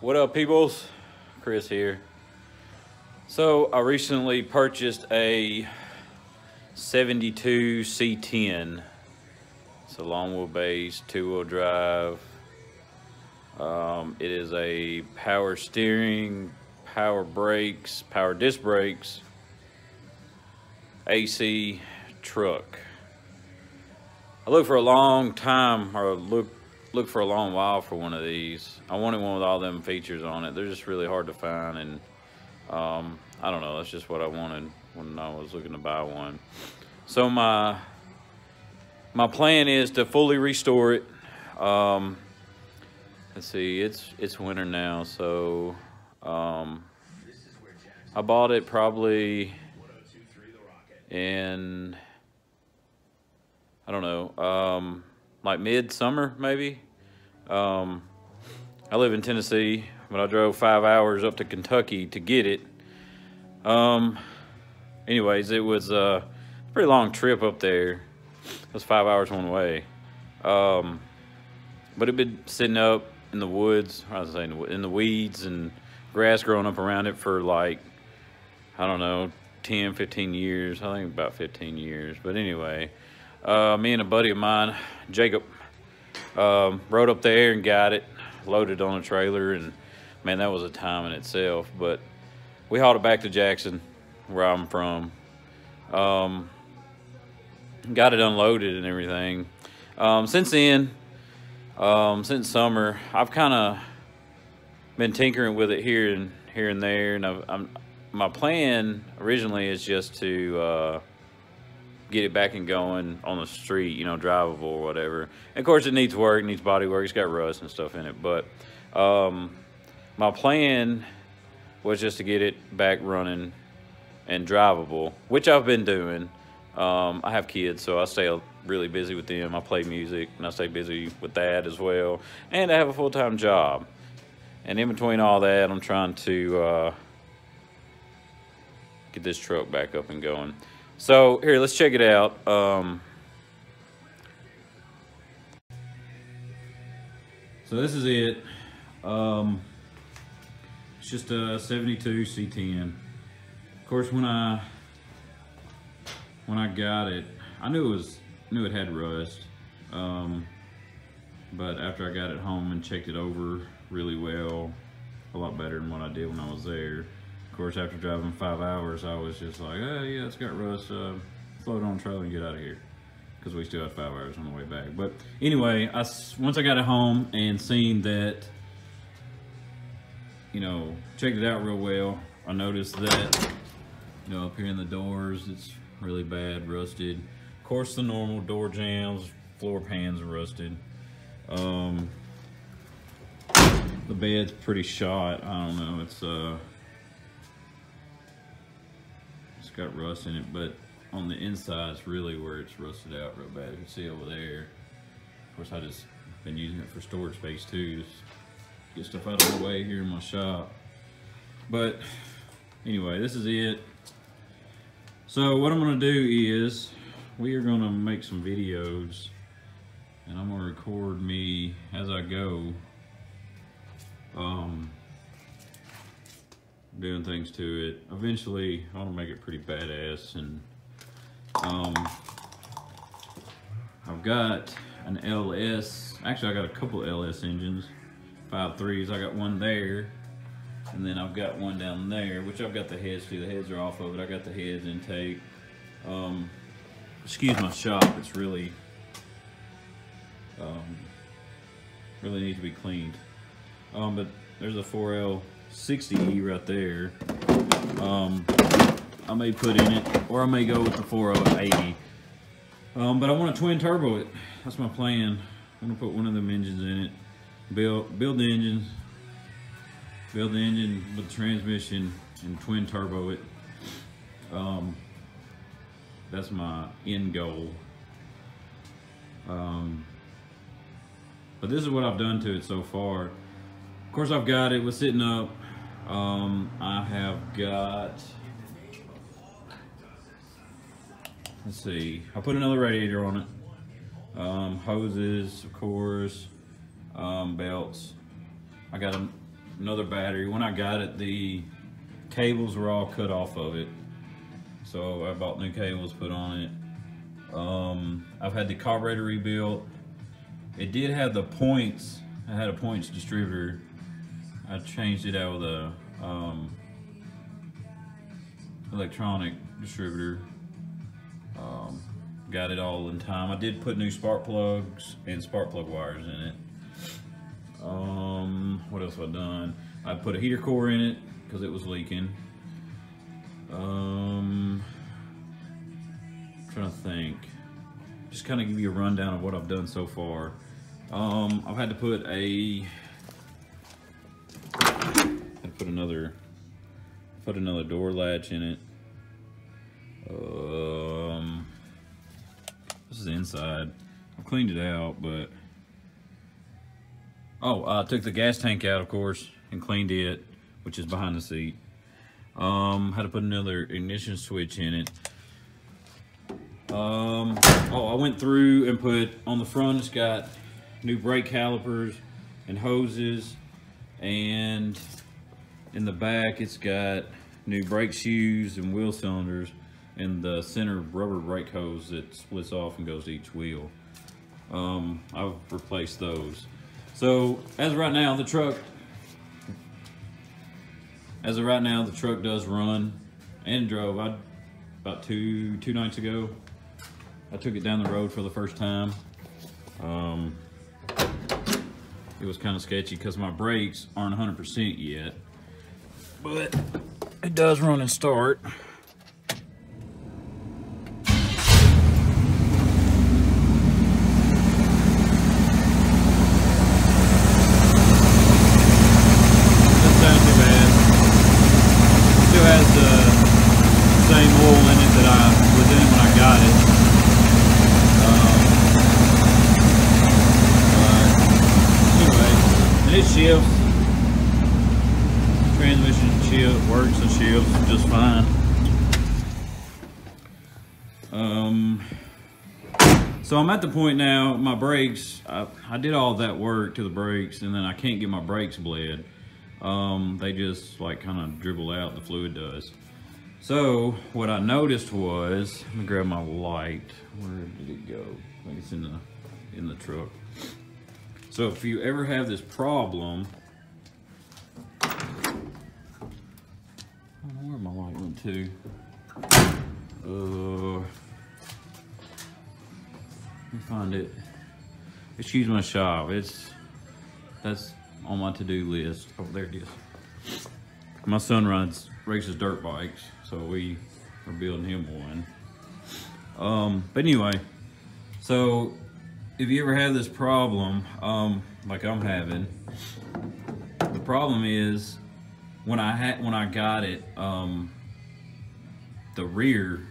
What up, peoples? Chris here. So, I recently purchased a 72 C10. It's a long wheelbase, two wheel drive. Um, it is a power steering, power brakes, power disc brakes, AC truck. I looked for a long time, or look look for a long while for one of these. I wanted one with all them features on it. They're just really hard to find, and um, I don't know. That's just what I wanted when I was looking to buy one. So my my plan is to fully restore it. Um, let's see, it's it's winter now, so um, I bought it probably in I don't know, um, like midsummer maybe. Um, I live in Tennessee, but I drove five hours up to Kentucky to get it. Um, anyways, it was a pretty long trip up there. It was five hours one way. Um, but it'd been sitting up in the woods, I was saying in the weeds and grass growing up around it for like, I don't know, 10, 15 years. I think about 15 years. But anyway, uh, me and a buddy of mine, Jacob, um, rode up there and got it, loaded on a trailer, and man, that was a time in itself. But we hauled it back to Jackson, where I'm from. Um, got it unloaded and everything. Um, since then, um, since summer, I've kind of been tinkering with it here and here and there, and I've, I'm my plan originally is just to uh, get it back and going on the street, you know, drivable or whatever. And of course, it needs work, it needs body work. It's got rust and stuff in it. But um, my plan was just to get it back running and drivable, which I've been doing. Um, I have kids, so I stay really busy with them. I play music, and I stay busy with that as well. And I have a full-time job. And in between all that, I'm trying to uh, get this truck back up and going. So here, let's check it out. Um, so this is it. Um, it's just a 72 C10. Of course, when I when I got it, I knew it was knew it had rust. Um, but after I got it home and checked it over really well, a lot better than what I did when I was there course, after driving five hours, I was just like, oh, yeah, it's got rust. Uh, it on trailer and get out of here. Because we still had five hours on the way back. But anyway, I, once I got it home and seen that, you know, checked it out real well, I noticed that, you know, up here in the doors, it's really bad, rusted. Of course, the normal door jambs, floor pans rusted. Um, the bed's pretty shot. I don't know. It's uh, got rust in it, but on the inside it's really where it's rusted out real bad. You can see over there. Of course, I just been using it for storage space too. Just get stuff out of the way here in my shop. But anyway, this is it. So what I'm gonna do is we are gonna make some videos and I'm gonna record me as I go. Um, doing things to it. Eventually, I want to make it pretty badass. And um, I've got an LS. Actually, I got a couple LS engines, five threes. I got one there, and then I've got one down there, which I've got the heads to. The heads are off of it. I got the heads intake. Um, excuse my shop. It's really, um, really needs to be cleaned. Um, but there's a 4L 60E right there. Um, I may put in it, or I may go with the 4L80. Um, but I want to twin turbo it. That's my plan. I'm gonna put one of them engines in it. Build build the engine. Build the engine with the transmission and twin turbo it. Um, that's my end goal. Um, but this is what I've done to it so far. Of course, I've got it was sitting up um, I have got, let's see, I put another radiator on it. Um, hoses, of course, um, belts. I got a another battery. When I got it, the cables were all cut off of it. So I bought new cables put on it. Um, I've had the carburetor rebuilt. It did have the points. I had a points distributor. I changed it out with a um, electronic distributor. Um, got it all in time. I did put new spark plugs and spark plug wires in it. Um, what else have I done? I put a heater core in it because it was leaking. Um, trying to think. Just kind of give you a rundown of what I've done so far. Um, I've had to put a, another, put another door latch in it. Um, this is the inside. I cleaned it out, but oh, I took the gas tank out, of course, and cleaned it, which is behind the seat. Um, had to put another ignition switch in it. Um, oh, I went through and put on the front. It's got new brake calipers and hoses, and in the back, it's got new brake shoes and wheel cylinders and the center rubber brake hose that splits off and goes to each wheel. Um, I've replaced those. So as of right now, the truck, as of right now, the truck does run and drove. I about two two nights ago, I took it down the road for the first time. Um, it was kind of sketchy because my brakes aren't 100% yet, but it does run and start. Doesn't sound too bad. Still has the same oil in it that I was in when I got it. Um, but anyway, and it shifts. Transmission shift works and shifts just fine. Um, so I'm at the point now, my brakes, I, I did all that work to the brakes and then I can't get my brakes bled. Um, they just like kind of dribble out, the fluid does. So what I noticed was, let me grab my light. Where did it go? I think it's in the, in the truck. So if you ever have this problem, I don't know where my light went to. Uh, let me find it. Excuse my shop. It's that's on my to-do list. Oh, there it is. My son runs races dirt bikes, so we are building him one. Um, but anyway, so if you ever have this problem, um, like I'm having, the problem is when I had when I got it, um, the rear,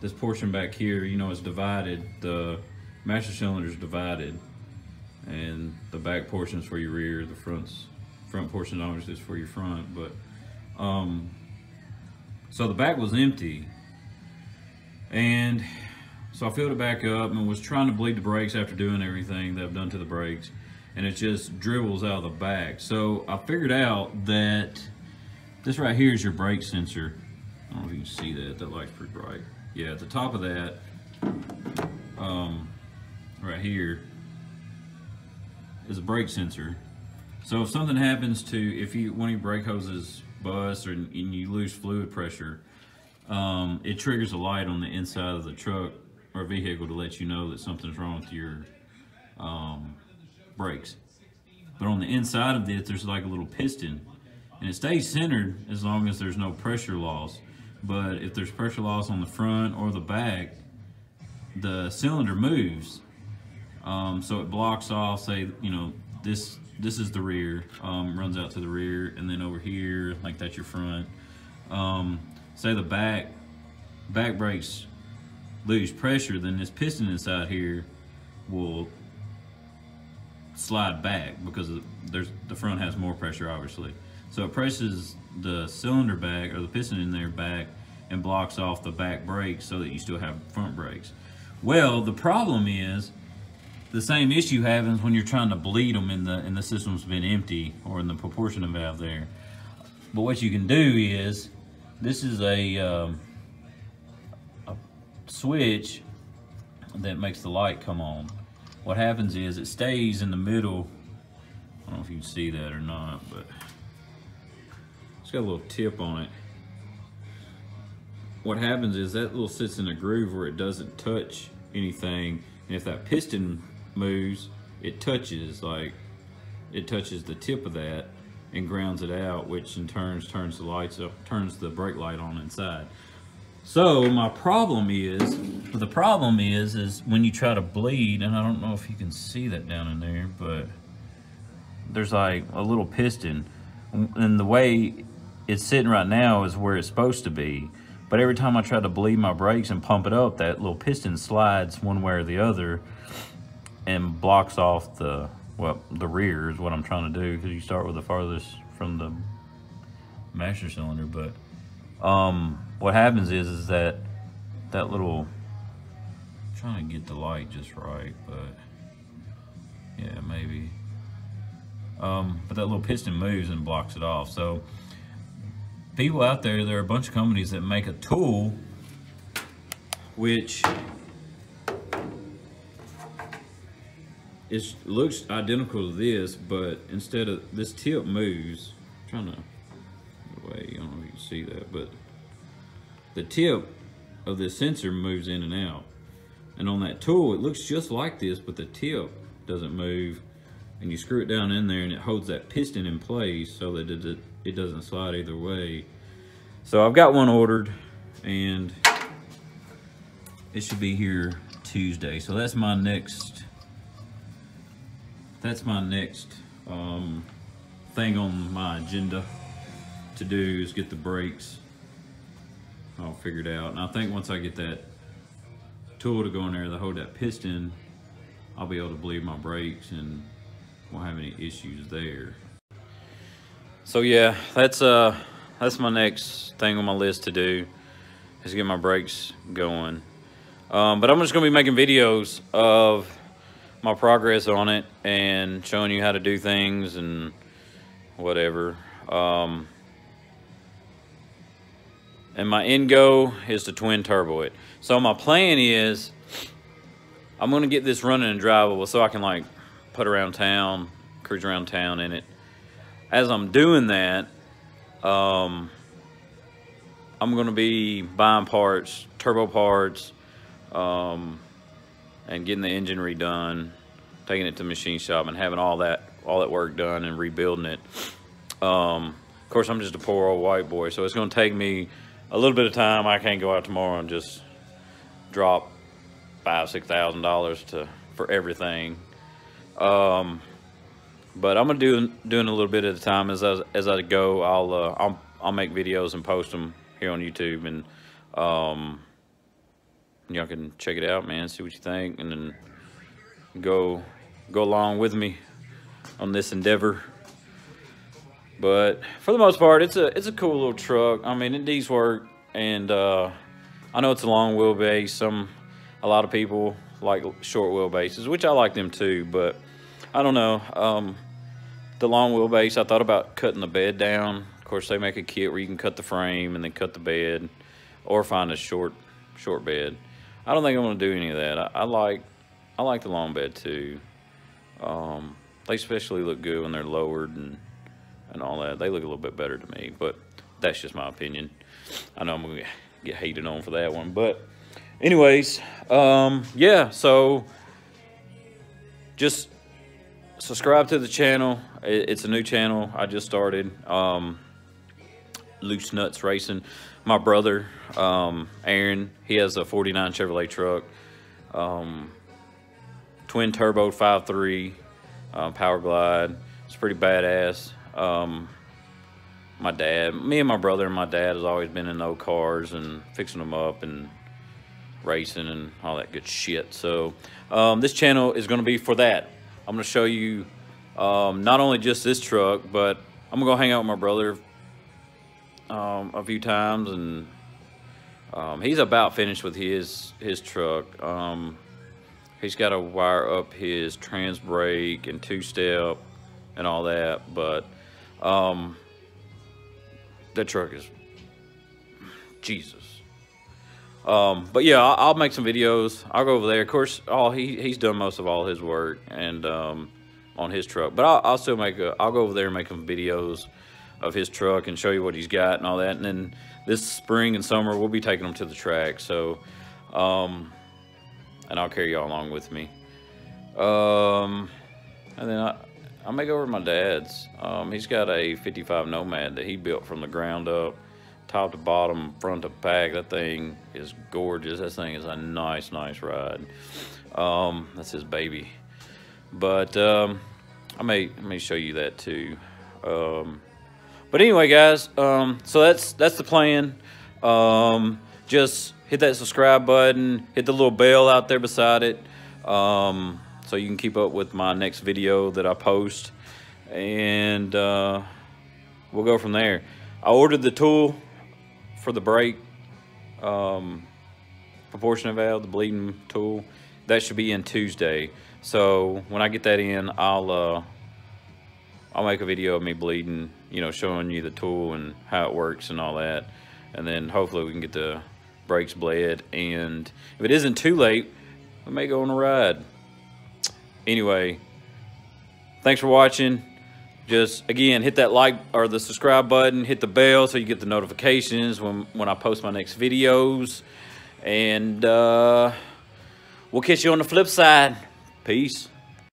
this portion back here, you know, is divided. The master cylinder is divided, and the back portion is for your rear. The front's front portion obviously is for your front, but um, so the back was empty, and so I filled it back up and was trying to bleed the brakes after doing everything that I've done to the brakes, and it just dribbles out of the back. So I figured out that this right here is your brake sensor. I don't know if you can see that. That light's pretty bright. Yeah, at the top of that, um, right here, is a brake sensor. So if something happens to, if you one of your brake hoses busts or and you lose fluid pressure, um, it triggers a light on the inside of the truck or vehicle to let you know that something's wrong with your um, brakes. But on the inside of it, there's like a little piston, and it stays centered as long as there's no pressure loss. But if there's pressure loss on the front or the back, the cylinder moves. Um, so it blocks off, say, you know, this this is the rear, um, runs out to the rear, and then over here, like that's your front. Um, say the back back brakes lose pressure, then this piston inside here will slide back because there's the front has more pressure, obviously. So it presses the cylinder back or the piston in there back and blocks off the back brakes so that you still have front brakes. Well, the problem is the same issue happens when you're trying to bleed them in the and the system's been empty or in the proportion valve there. But what you can do is, this is a, um, a switch that makes the light come on. What happens is it stays in the middle. I don't know if you can see that or not, but it's got a little tip on it. What happens is that little sits in a groove where it doesn't touch anything. And if that piston moves, it touches like, it touches the tip of that and grounds it out, which in turn turns the lights up, turns the brake light on inside. So my problem is, the problem is, is when you try to bleed, and I don't know if you can see that down in there, but there's like a little piston, and the way it's sitting right now is where it's supposed to be. But every time I try to bleed my brakes and pump it up, that little piston slides one way or the other and blocks off the well, the rear is what I'm trying to do because you start with the farthest from the master cylinder. But um, what happens is is that that little I'm trying to get the light just right, but yeah, maybe. Um, but that little piston moves and blocks it off. So people out there, there are a bunch of companies that make a tool which it looks identical to this, but instead of this tip moves, I'm trying to way, I don't know if you can see that, but the tip of the sensor moves in and out. And on that tool, it looks just like this, but the tip doesn't move. And you screw it down in there and it holds that piston in place so that it, it doesn't slide either way. So I've got one ordered and it should be here Tuesday. So that's my next that's my next um, thing on my agenda to do is get the brakes all figured out. And I think once I get that tool to go in there to hold that piston, I'll be able to bleed my brakes and won't have any issues there. So yeah, that's uh that's my next thing on my list to do is get my brakes going. Um, but I'm just gonna be making videos of my progress on it and showing you how to do things and whatever. Um, and my end goal is to twin turbo it. So my plan is I'm gonna get this running and drivable so I can like put around town, cruise around town in it. As I'm doing that, um, I'm gonna be buying parts, turbo parts, um, and getting the engine redone, taking it to machine shop and having all that all that work done and rebuilding it. Um, of course, I'm just a poor old white boy, so it's to take me a little bit of time. I can't go out tomorrow and just drop five, six thousand dollars to for everything. Um, but I'm gonna do doing a little bit at a time as I, as I go. I'll uh, I'll I'll make videos and post them here on YouTube and um, y'all can check it out, man. See what you think, and then go go along with me on this endeavor. But for the most part, it's a it's a cool little truck. I mean, it needs work, and uh, I know it's a long wheelbase. Some a lot of people like short wheelbases, which I like them too. But I don't know. Um, the long wheelbase, I thought about cutting the bed down. Of course, they make a kit where you can cut the frame and then cut the bed, or find a short short bed. I don't think I'm gonna do any of that. I, I like I like the long bed too. Um, they especially look good when they're lowered and and all that. They look a little bit better to me, but that's just my opinion. I know I'm gonna get hated on for that one, but anyways, um, yeah. So just subscribe to the channel. It's a new channel I just started. Um, Loose Nuts Racing my brother, um, Aaron, he has a 49 Chevrolet truck. Um, twin turbo 5.3 uh, Power Glide. It's pretty badass. Um, my dad, me and my brother and my dad has always been in old cars and fixing them up and racing and all that good shit. So um, this channel is going to be for that. I'm going to show you um, not only just this truck, but I'm going to go hang out with my brother um, a few times, and um, he's about finished with his his truck. Um, he's got to wire up his trans brake and two-step and all that, but um, that truck is Jesus. Um, but yeah, I'll, I'll, make some videos. I'll go over there. Of course, all he he's done most of all his work and um, on his truck. But I'll, I'll still make a. I'll go over there and make some videos of his truck and show you what he's got and all that. And then this spring and summer, we'll be taking him to the track. So, um, and I'll carry y'all along with me. Um, and then I, I may go over to my dad's. Um, he's got a 55 Nomad that he built from the ground up, top to bottom, front to back. That thing is gorgeous. That thing is a nice, nice ride. Um, that's his baby. But um, I may, I may show you that too. Um, but anyway, guys, um, so that's that's the plan. Um, just hit that subscribe button, hit the little bell out there beside it, um, so you can keep up with my next video that I post, and uh, we'll go from there. I ordered the tool for the brake um, proportionate valve, the bleeding tool. That should be in Tuesday. So when I get that in, I'll uh, I'll make a video of me bleeding, you know, showing you the tool and how it works and all that. And then hopefully we can get the brakes bled. And if it isn't too late, we may go on a ride. Anyway, thanks for watching. Just, again, hit that like or the subscribe button. Hit the bell so you get the notifications when, when I post my next videos. And uh, we'll catch you on the flip side. Peace.